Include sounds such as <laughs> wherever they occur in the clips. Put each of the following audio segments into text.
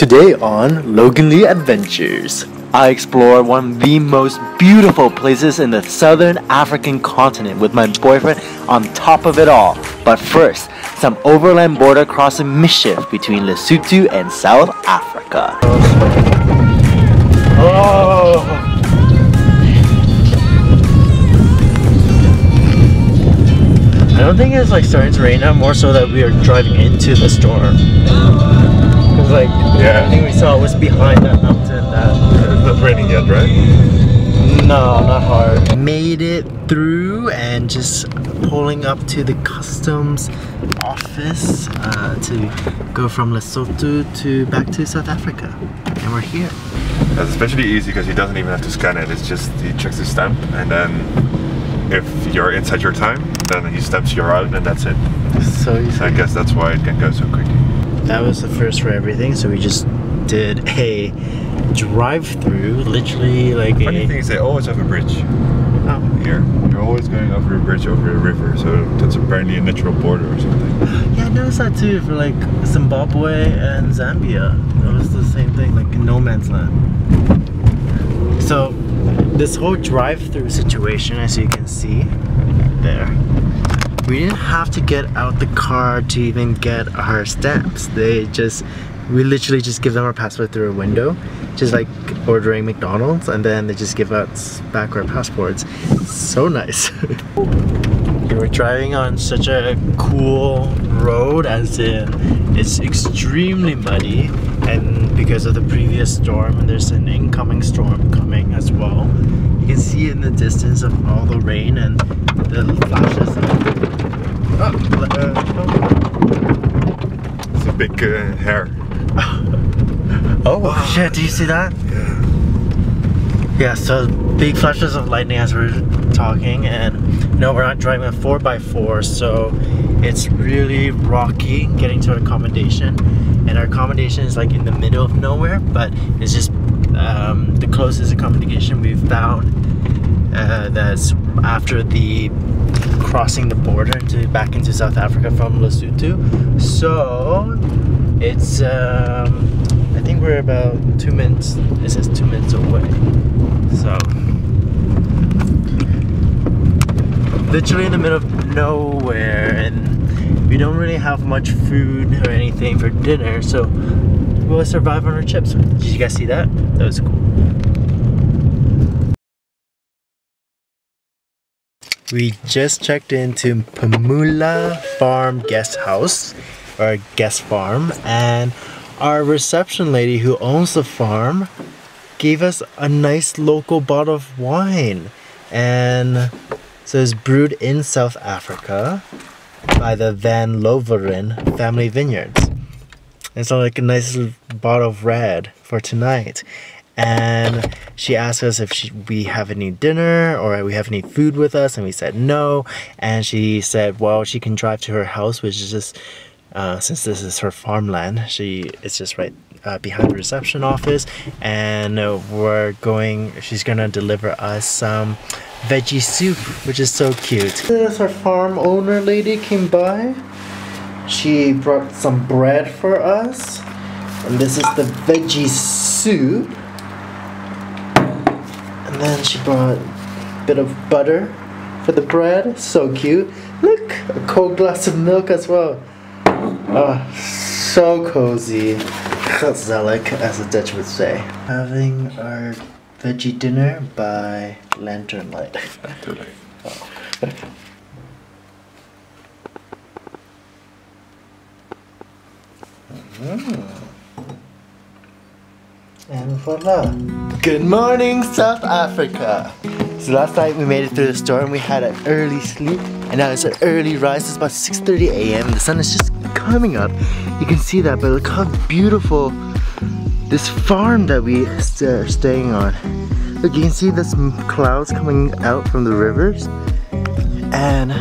Today on Logan Ly Adventures, I explore one of the most beautiful places in the southern African continent with my boyfriend on top of it all. But first, some overland border crossing mischief between Lesotho and South Africa. Oh! I don't think it's like starting to rain now, more so that we are driving into the storm. <laughs> Like, Yeah. I think we saw it was behind that mountain that It's not raining yet, right? no, not hard. Made it through and just pulling up to the customs office uh, to go from Lesotho to back to South Africa. And we're here. That's especially easy because he doesn't even have to scan it. It's just he checks his stamp and then if you're inside your time, then he stamps you out and that's it. So easy. So I guess that's why it can go so quickly. That was the first for everything, so we just did a drive-through, literally like Funny a. thing is they always have a bridge Oh. here. You're always going over a bridge over a river, so that's apparently a natural border or something. Yeah, I noticed that too for like Zimbabwe and Zambia. It was the same thing, like no man's land. So, this whole drive-through situation, as you can see, there, we didn't have to get out the car to even get our stamps. They just, we literally just give them our passport through a window, just like ordering McDonald's, and then they just give us back our passports. So nice. <laughs> We were driving on such a cool road as in it's extremely muddy and because of the previous storm and there's an incoming storm coming as well. You can see in the distance of all the rain and the flashes of oh, It's a big uh, hair. uh, <laughs> oh shit, do you see that? Yeah. Yeah, so big flashes of lightning as we're talking, and no, we're not driving a 4x4, so it's really rocky getting to our accommodation. And our accommodation is like in the middle of nowhere, but it's just um, the closest accommodation we've found uh, that's after the crossing the border to back into South Africa from Lesotho. So it's um, I think we're about two minutes. It says two minutes away. So literally in the middle of nowhere, and we don't really have much food or anything for dinner. So we'll survive on our chips. Did you guys see that? That was cool. We just checked into Pamula Farm Guest House or guest farm and our reception lady who owns the farm gave us a nice local bottle of wine and so it's brewed in South Africa by the Van Loveren family vineyards. And so like a nice little bottle of red for tonight. And she asked us if she, we have any dinner or we have any food with us, and we said no. And she said, well, she can drive to her house, which is just uh, since this is her farmland. She it's just right uh, behind the reception office, and we're going. She's gonna deliver us some veggie soup, which is so cute. This our farm owner lady came by. She brought some bread for us, and this is the veggie soup. And then she brought a bit of butter for the bread. So cute. Look, a cold glass of milk as well. Ah, so cozy. Gezellig, as the Dutch would say. Having our veggie dinner by lantern light. <laughs> Mm. And voila. Good morning, South Africa. So last night we made it through the storm. We had an early sleep, and now it's an early rise. It's about 6:30 a.m. The sun is just coming up. You can see that, but look how beautiful this farm that we are staying on. Look, you can see this clouds coming out from the rivers, and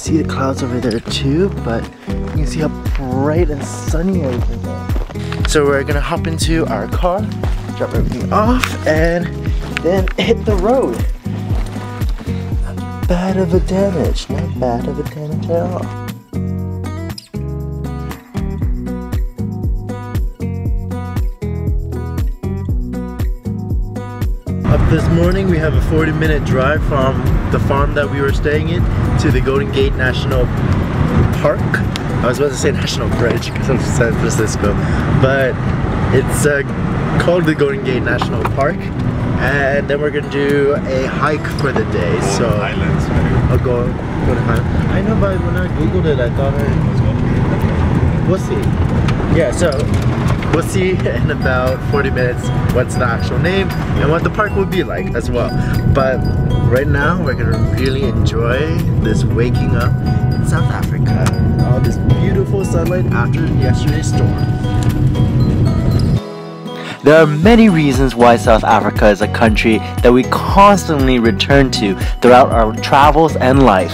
see the clouds over there too. But you can see how bright and sunny everything is. So we're gonna hop into our car, drop everything off, and then hit the road. Not bad of a damage, not bad of a damage at all. This morning we have a 40 minute drive from the farm that we were staying in to the Golden Gate National Park. I was about to say National Bridge because I'm from San Francisco, but it's uh, called the Golden Gate National Park. And then we're gonna do a hike for the day. Golden so Highlands. I'll go, go to Highland. I know, but when I googled it, I thought I, we'll see. Yeah, so we'll see in about 40 minutes what's the actual name and what the park will be like as well. But right now, we're gonna really enjoy this waking up in South Africa. All this beautiful sunlight after yesterday's storm. There are many reasons why South Africa is a country that we constantly return to throughout our travels and life.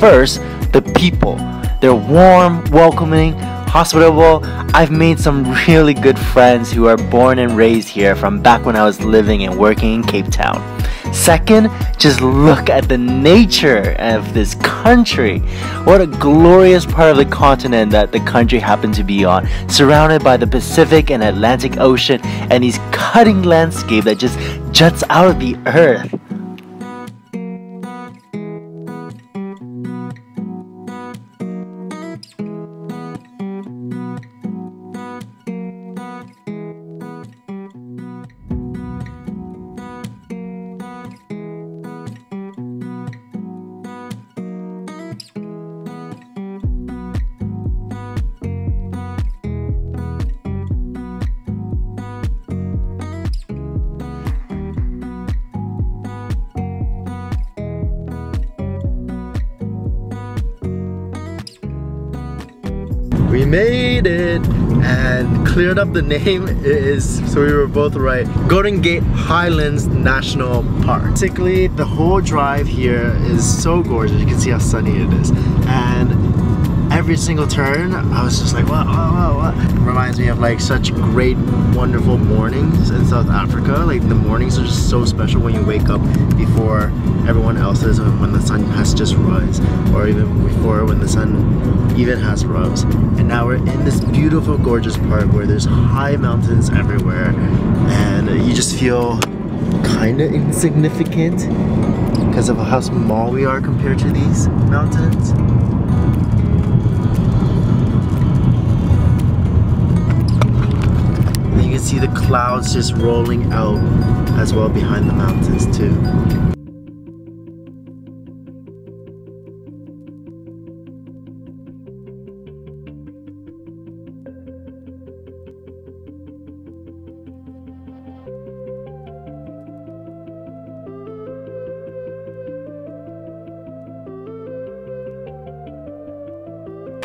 First, the people. They're warm, welcoming, hospitable. I've made some really good friends who are born and raised here from back when I was living and working in Cape Town. Second, just look at the nature of this country. What a glorious part of the continent that the country happened to be on, surrounded by the Pacific and Atlantic Ocean and these cutting landscape that just juts out of the earth. We made it and cleared up the name <laughs> is so we were both right Golden Gate Highlands National Park. Basically the whole drive here is so gorgeous. You can see how sunny it is. And every single turn I was just like wow wow wow wow reminds me of like such great wonderful mornings in South Africa. Like the mornings are just so special when you wake up before everyone else is when the sun has just rise or even before when the sun even has rose. And now we're in this beautiful gorgeous park where there's high mountains everywhere and you just feel kind of insignificant because of how small we are compared to these mountains see the clouds just rolling out as well behind the mountains too.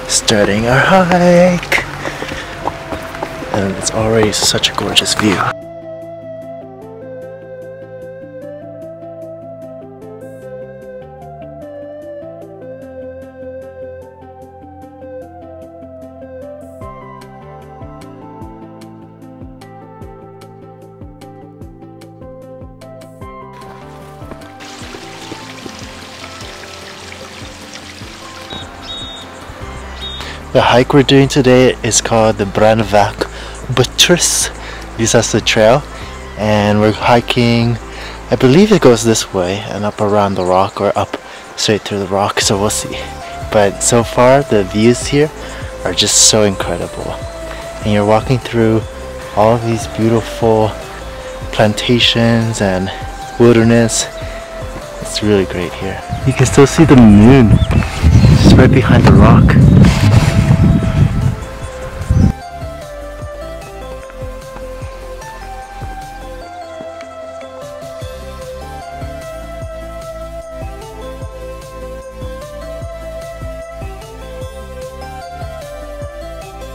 Starting our hike and it's already such a gorgeous view. The hike we're doing today is called the Brandwag Buttress. This is the trail, and we're hiking. I believe it goes this way and up around the rock or up straight through the rock, so we'll see. But so far, the views here are just so incredible. And you're walking through all of these beautiful plantations and wilderness. It's really great here. You can still see the moon just right behind the rock.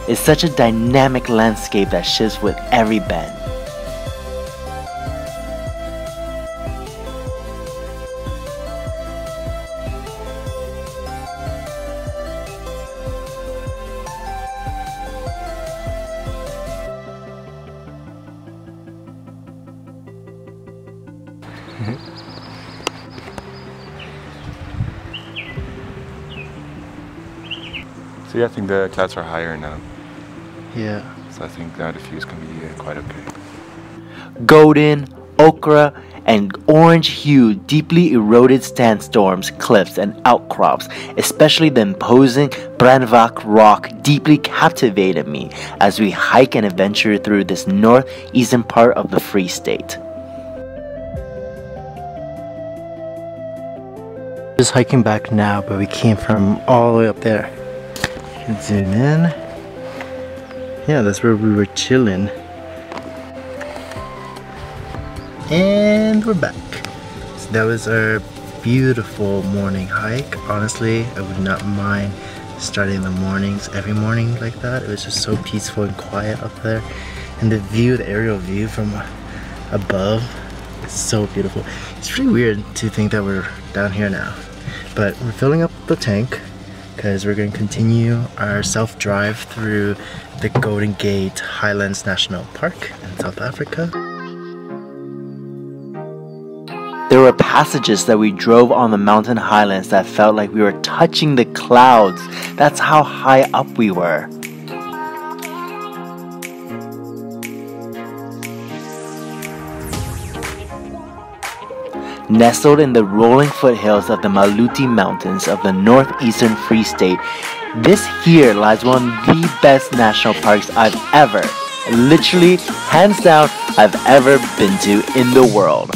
It's such a dynamic landscape that shifts with every bend. Mm-hmm. So yeah, I think the clouds are higher now. Yeah. So I think now the views can be uh, quite okay. Golden, ochre, and orange hued, deeply eroded sandstorms, cliffs, and outcrops, especially the imposing Brandwag rock, deeply captivated me as we hike and adventure through this northeastern part of the Free State. Just hiking back now, but we came from all the way up there. You can zoom in. Yeah, that's where we were chilling. And we're back. So that was our beautiful morning hike. Honestly, I would not mind starting the mornings every morning like that. It was just so peaceful and quiet up there. And the view, the aerial view from above, is so beautiful. It's pretty weird to think that we're down here now. But we're filling up the tank because we're going to continue our self-drive through the Golden Gate Highlands National Park in South Africa. There were passages that we drove on the mountain highlands that felt like we were touching the clouds. That's how high up we were. Nestled in the rolling foothills of the Maluti Mountains of the northeastern Free State, this here lies one of the best national parks I've ever, literally hands down, I've ever been to in the world.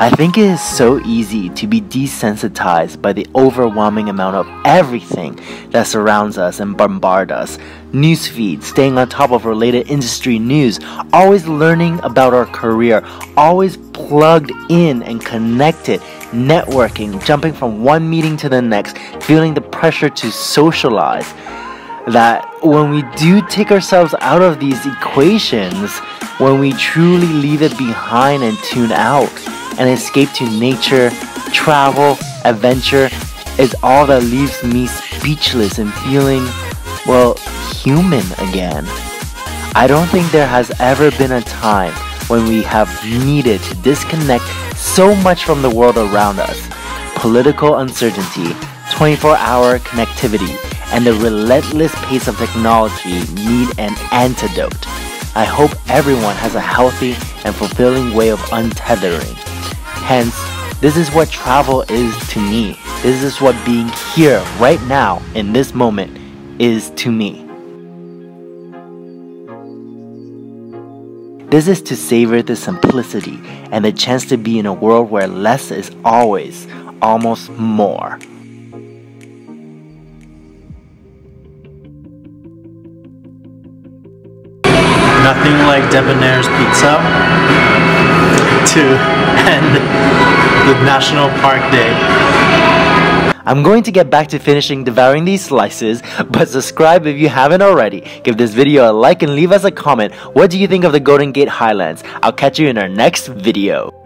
I think it is so easy to be desensitized by the overwhelming amount of everything that surrounds us and bombards us. Newsfeed, staying on top of related industry news, always learning about our career, always plugged in and connected, networking, jumping from one meeting to the next, feeling the pressure to socialize. That when we do take ourselves out of these equations, when we truly leave it behind and tune out, and escape to nature, travel, adventure is all that leaves me speechless and feeling, well, human again. I don't think there has ever been a time when we have needed to disconnect so much from the world around us. Political uncertainty, 24 hour connectivity, and the relentless pace of technology need an antidote. I hope everyone has a healthy and fulfilling way of untethering. Hence, this is what travel is to me. This is what being here right now in this moment is to me. This is to savor the simplicity and the chance to be in a world where less is always almost more. Nothing like Debonairs Pizza to end the National Park Day. I'm going to get back to finishing devouring these slices, but subscribe if you haven't already. Give this video a like and leave us a comment. What do you think of the Golden Gate Highlands? I'll catch you in our next video.